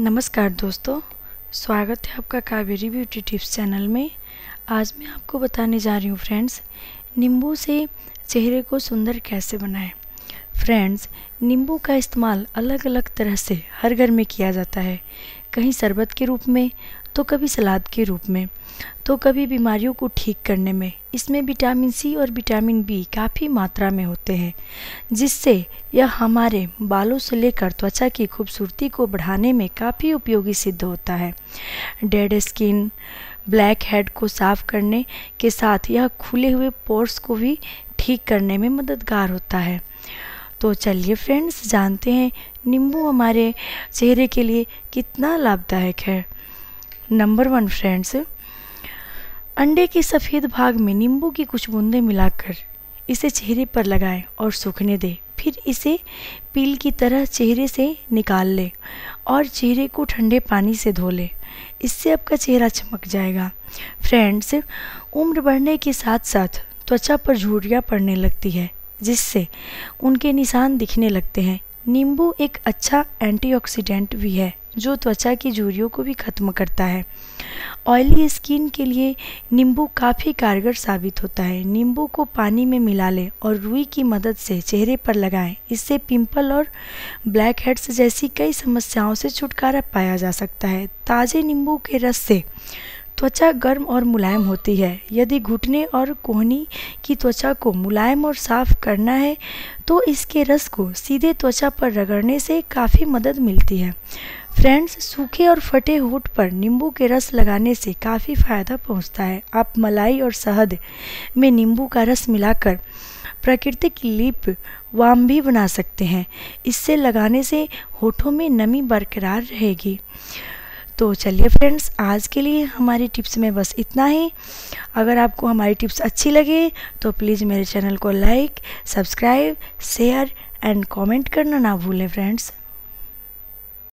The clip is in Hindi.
नमस्कार दोस्तों, स्वागत है आपका कावेरी ब्यूटी टिप्स चैनल में। आज मैं आपको बताने जा रही हूँ फ्रेंड्स, नींबू से चेहरे को सुंदर कैसे बनाएँ? फ्रेंड्स, नींबू का इस्तेमाल अलग अलग तरह से हर घर में किया जाता है। कहीं शरबत के रूप में तो कभी सलाद के रूप में तो कभी बीमारियों को ठीक करने में। इसमें विटामिन सी और विटामिन बी काफ़ी मात्रा में होते हैं, जिससे यह हमारे बालों से लेकर त्वचा की खूबसूरती को बढ़ाने में काफ़ी उपयोगी सिद्ध होता है। डेड स्किन, ब्लैक हेड को साफ़ करने के साथ यह खुले हुए पोर्स को भी ठीक करने में मददगार होता है। तो चलिए फ्रेंड्स जानते हैं नींबू हमारे चेहरे के लिए कितना लाभदायक है। नंबर वन फ्रेंड्स अंडे के सफ़ेद भाग में नींबू की कुछ बूंदें मिलाकर इसे चेहरे पर लगाएँ और सूखने दें। फिर इसे पील की तरह चेहरे से निकाल लें और चेहरे को ठंडे पानी से धो लें। इससे आपका चेहरा चमक जाएगा। फ्रेंड्स उम्र बढ़ने के साथ साथ त्वचा पर झुर्रियाँ पड़ने लगती है। जिससे उनके निशान दिखने लगते हैं। नींबू एक अच्छा एंटीऑक्सीडेंट भी है, जो त्वचा की झुर्रियों को भी ख़त्म करता है। ऑयली स्किन के लिए नींबू काफ़ी कारगर साबित होता है। नींबू को पानी में मिला लें और रुई की मदद से चेहरे पर लगाएँ। इससे पिंपल और ब्लैक हेड्स जैसी कई समस्याओं से छुटकारा पाया जा सकता है। ताज़े नींबू के रस से त्वचा गर्म और मुलायम होती है। यदि घुटने और कोहनी की त्वचा को मुलायम और साफ़ करना है तो इसके रस को सीधे त्वचा पर रगड़ने से काफ़ी मदद मिलती है। फ्रेंड्स, सूखे और फटे होठ पर नींबू के रस लगाने से काफ़ी फ़ायदा पहुँचता है। आप मलाई और शहद में नींबू का रस मिलाकर प्राकृतिक लिप वाम भी बना सकते हैं। इससे लगाने से होठों में नमी बरकरार रहेगी। तो चलिए फ्रेंड्स आज के लिए हमारी टिप्स में बस इतना ही। अगर आपको हमारी टिप्स अच्छी लगे तो प्लीज़ मेरे चैनल को like subscribe share and comment करना ना भूलें फ्रेंड्स